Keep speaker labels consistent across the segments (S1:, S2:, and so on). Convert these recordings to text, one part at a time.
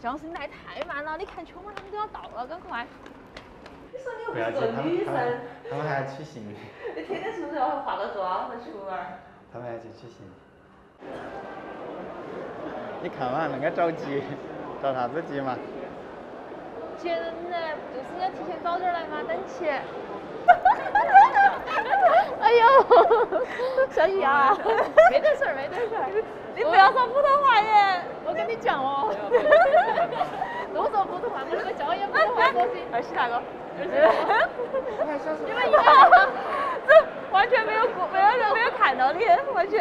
S1: 姜是你来太慢了，你看秋儿他们都要到了，赶快。
S2: 你说你又
S3: 不
S2: 是个女生
S3: 他们，还要取信，
S2: 你天天是不是要化个妆和球儿？
S3: 他们还要去取信。你看嘛，那个着急，着啥子急嘛？
S1: 接人呢，就是要提前早点来嘛，等起。哎呦，小雨啊，没得事儿，没得事儿。你不要说普通话耶，我跟你讲哦。都说普通话，我那个椒盐普通话说起。二喜大哥，二喜大哥。你们一个，这完全没有过，没有人没有看到你，完全。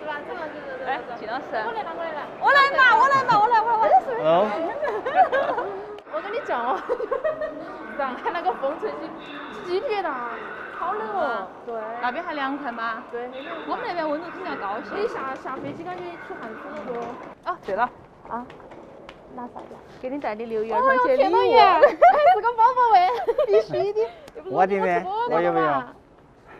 S1: 是吧？这样子。哎，秦老师。我来嘛，我来嘛。我来嘛，我来嘛，我来，我我就是。
S3: 哦。
S1: 我跟你讲哦，上海那个风吹起鸡皮疙瘩，好冷哦。对。那边还凉快吗？对。我们那边温度肯定要高些。你下下飞机感觉出汗出了多。哦，对了。啊。拿啥子？给你带的六一儿童节礼物。还是个宝宝喂，必须的。
S3: 我的呢？我有没有？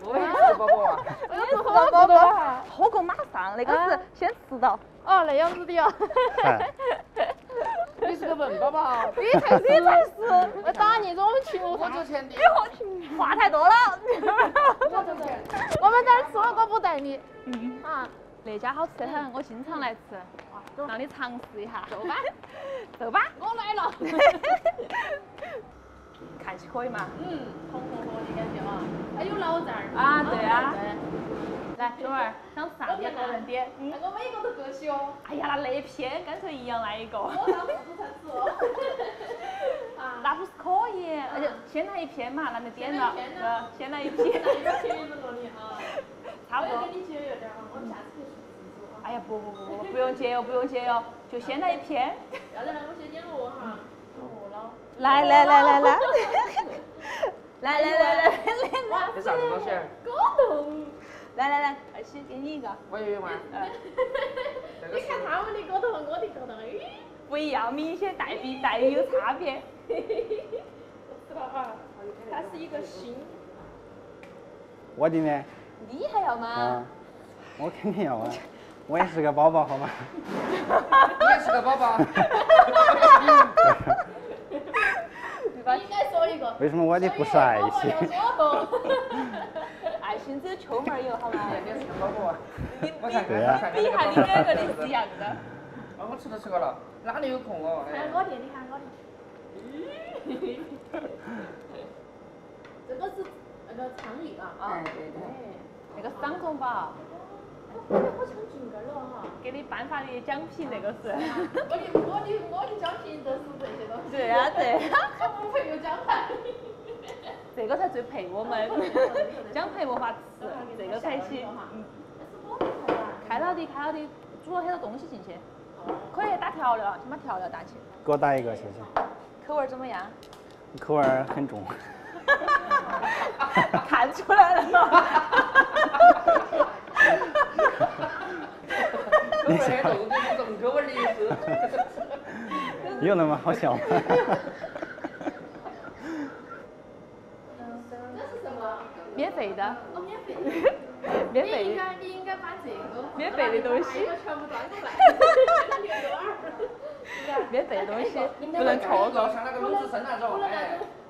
S2: 我也是宝宝啊。
S1: 我也是宝宝吧。喝过马上，那个是先吃到。哦，那样子的哦。
S2: 你是个笨宝宝。
S1: 你才你才是，我打你这种情我
S2: 就钱的。
S1: 你话太多了。我们这儿吃火锅不带你。嗯。啊，那家好吃得很，我经常来吃，让你尝试一下。走吧。走吧。我来了。可以嘛？嗯，红红火的感觉嘛。还有老赞儿。啊，对啊。来，九儿，想吃啥点个人点。嗯。我每个都够起哦。哎呀，那那一片干脆一样来一个。我当自助餐吃哦。啊，那不是可以，而且先来一片嘛，那就点了。是，先来一片。那一片也不够你啊。差不多。我给你节约点哈，我们下次就去自助哎呀，不不不不，不用节约，不用节约，就先来一片。要得那，我先点螺哈。来来来来来。来来来来来来。
S2: 这啥子东西？
S1: 果冻。来来来，二喜给你一个。
S2: 我也有嘛。
S1: 你看他们的果冻和我的果冻，哎，不一样，明显带比带有差别。我吃了啊，它是一个心。
S3: 我的呢？
S1: 你还要吗？
S3: 啊，我肯定要啊，我也是个宝宝，好吗？
S2: 你也是个宝宝。
S1: 你应该说一个。
S3: 为什么我的不是爱心？
S1: 爱心只有秋妹儿有，好吗？
S2: 你是个宝宝啊。
S1: 你
S3: 对呀。
S1: 你看你两个的是一样的。
S2: 啊，我吃都吃过了，哪里有空哦？
S1: 看我的，你看我的。这个是那个苍蝇啊。啊，对对。那个掌中宝。我抢进根了哈。给你颁发的奖品那个是。我的我的我的奖品都是这些东西。对呀对。不配有奖牌。这个才最配我们。奖牌没法吃，这个才行。嗯。开了的开了的，煮了很多东西进去。可以打调料，先把调料打起。
S3: 给我打一个谢谢。
S1: 口味怎么样？
S3: 口味很重。
S1: 看出来了。
S2: 口味很重，就是重口味的意思。
S3: 有那么好笑吗？
S1: 这是什么？免费的。哦，免费的。免费的。你应该，你应该把这个。免费的东西。全部端过来。免费的东西不能错过。
S2: 像那个鲁智深那种。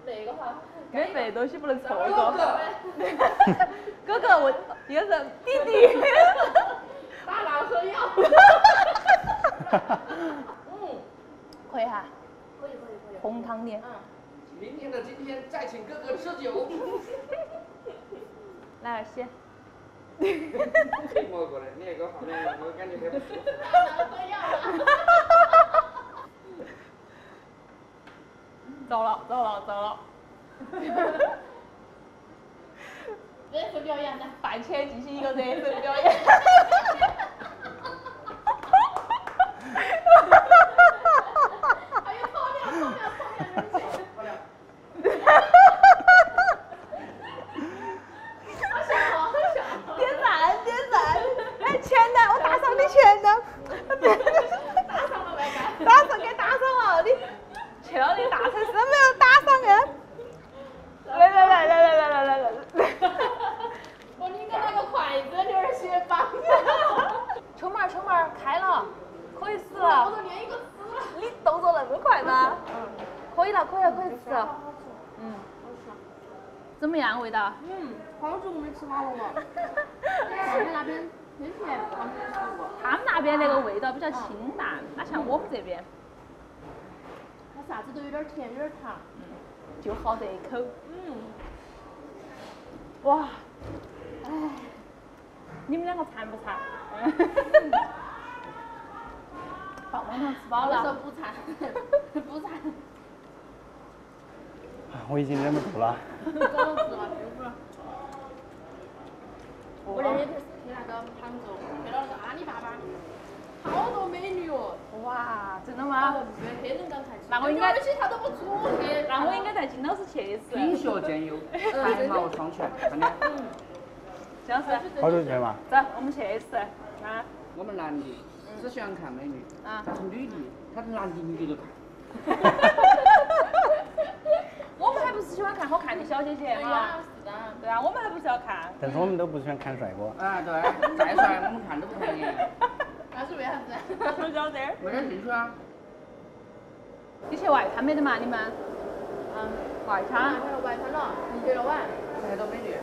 S1: 那个哈。免费的东西不能错过。哥哥，我一个是弟弟。嗯，可以哈。可以可以可以。红汤的。嗯。
S2: 明天的今天再请哥哥吃酒。
S1: 来二喜。
S2: 寂寞过来，你那个方面让我感觉还不舒服。
S1: 喝药了。走了走了走了。热身 表演的，饭前进行一个热身表演。钱了，
S4: 打
S1: 上给打上了，你去了那大城市没有打上去？
S4: 来来来来来
S1: 来来来来！
S4: 我拎个那个筷子就是写板子。
S1: 门儿门开了，可以吃了。你动作那么快吗？嗯，可以了可以了可以吃。嗯。怎么样味道？
S4: 嗯，好久没吃麻辣了。哈哈。那边。他们吃过。
S1: 他们那边那个味道比较清淡，哪像我们这边。
S4: 它啥子都有点甜，有点糖。
S1: 嗯。就好这一口。嗯。哇。哎。你们两个馋不馋？棒棒糖吃饱了。
S4: 我说不馋，不馋。
S3: 我已经忍不住了。
S4: 我那天去那个杭州，去了那个阿里巴巴，好多美女哦。
S1: 哇，真的吗？
S4: 对，黑人港台。
S1: 那我应该。
S4: 而且他都不出去。
S1: 那我应该带金老师去一次。
S2: 品学兼优，才貌双全，真的。
S1: 金老师。
S3: 好久见嘛？
S1: 走，我们去一次。啊。
S2: 我们男的只喜欢看美女，但是女的，他是男的女的都看。
S1: 我们还不是喜欢看好看的小姐姐
S4: 吗？
S1: 对啊，我们还不是要看。
S3: 但是我们都不喜欢看帅哥。
S2: 啊，对，再帅我们看都不看眼。
S4: 那是为啥子？
S1: 不晓得。
S2: 没点兴趣啊。
S1: 你去外滩没得嘛？你们？
S4: 嗯。
S1: 外滩。
S4: 外滩了，去了晚。
S2: 太多美女。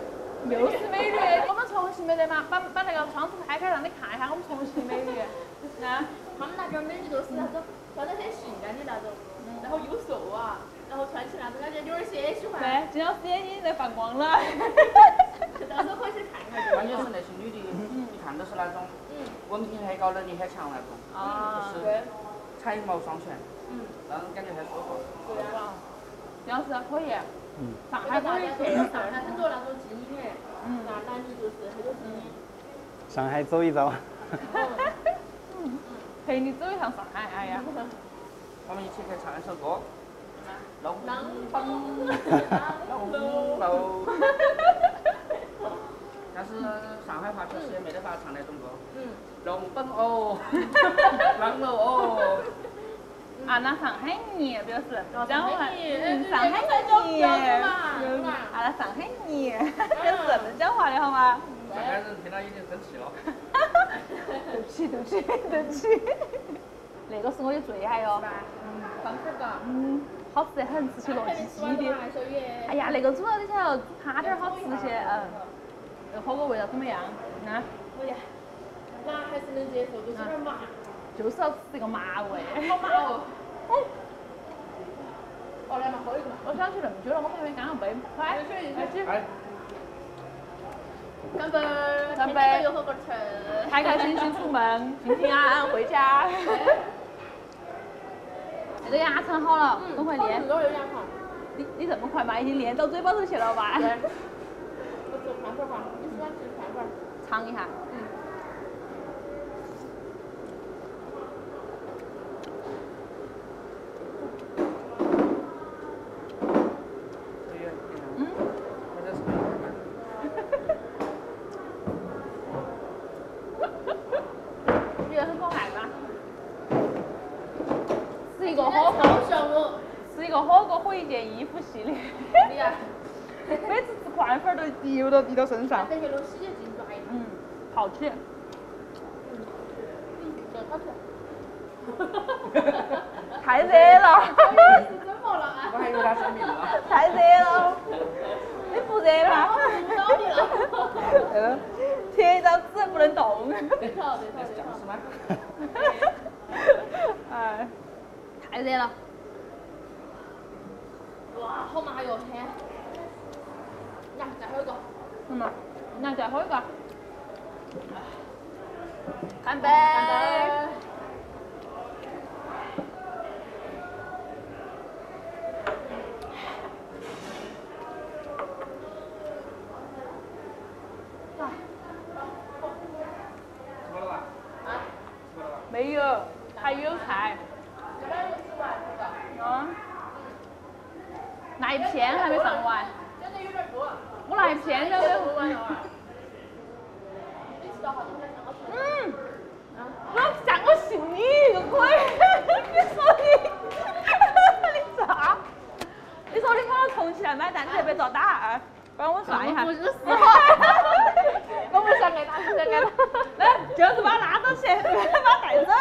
S1: 又是美女。我们重庆没得嘛？把把那个窗子开开，让你看一下我们重庆美女。
S4: 啊。他们那边美女都是那种穿得很性感的那种，然后又瘦啊。然后穿起那种感觉有点些喜欢。对，
S1: 金老师眼睛在放光了。
S4: 到时候可以去看看。
S2: 关键是那些女的，一看都是那种文凭很高、能力很强那种，就是才貌双全，嗯让人感觉很舒服。
S4: 对啊。
S1: 金老师可以。
S3: 嗯。
S1: 上海可以去。
S4: 上海很多那种精英，那男的就是很多精英。
S3: 上海走一遭。
S1: 陪你走一趟上海，哎呀。
S2: 我们一起去唱一首歌。
S4: 龙凤
S2: 龙楼，但是上海话确实也没得法唱那种歌。嗯。龙凤哦，龙楼哦。
S1: 啊，那上海你表示，
S4: 上海年，
S1: 上海年，啊，那上海年，这是这么讲话的好吗？
S2: 上海人听到已经生气了。
S1: 对不起，对不起，对不起。那个是我的最爱哟。
S4: 嗯，放粉嘎。
S1: 嗯。好吃得很，吃起糯叽叽的。哎呀，那个煮了你晓得，煮趴点儿好吃些，嗯。那火锅味道怎么样？
S4: 那。可以。辣还是能接受，就是有点麻。
S1: 就是要吃这个麻味。
S4: 好麻哦。嗯。哦，来嘛，喝一个嘛。
S1: 我想起那么久了，我们还没干上杯。
S4: 快，快
S2: 去。来。
S4: 干杯！
S1: 干杯！
S4: 又喝个成。
S1: 开开心心出门，平平安安回家。这个牙齿好了，赶快练。你你这么快嘛？已经练到嘴巴头去了吧？
S4: 吧，你喜欢吃？
S1: 尝一下。嗯。一个火锅和一件衣服系列，每次吃宽粉都滴到滴到身上。嗯，好吃。太热了。
S2: 我还以为他生病了。
S1: 太热了。你不热吗？嗯。贴一张纸不能动。
S4: 对头对头对头。
S1: 哎，太热了。
S4: 哇，好麻哟，天！来，再喝一个。
S1: 嗯嘛，来再喝一个。干杯！
S4: 干杯！
S1: 没有，还有菜。那一片还没上完，
S4: 现在有点多。
S1: 我那一片都。嗯，我像我信你就可以。你说你，你啥？你说你跑到重庆来买单，你这边做大？帮我算一下。
S4: 不是实话。我不想挨打，不想挨打。
S1: 来，就是把他拉到去，把他带走。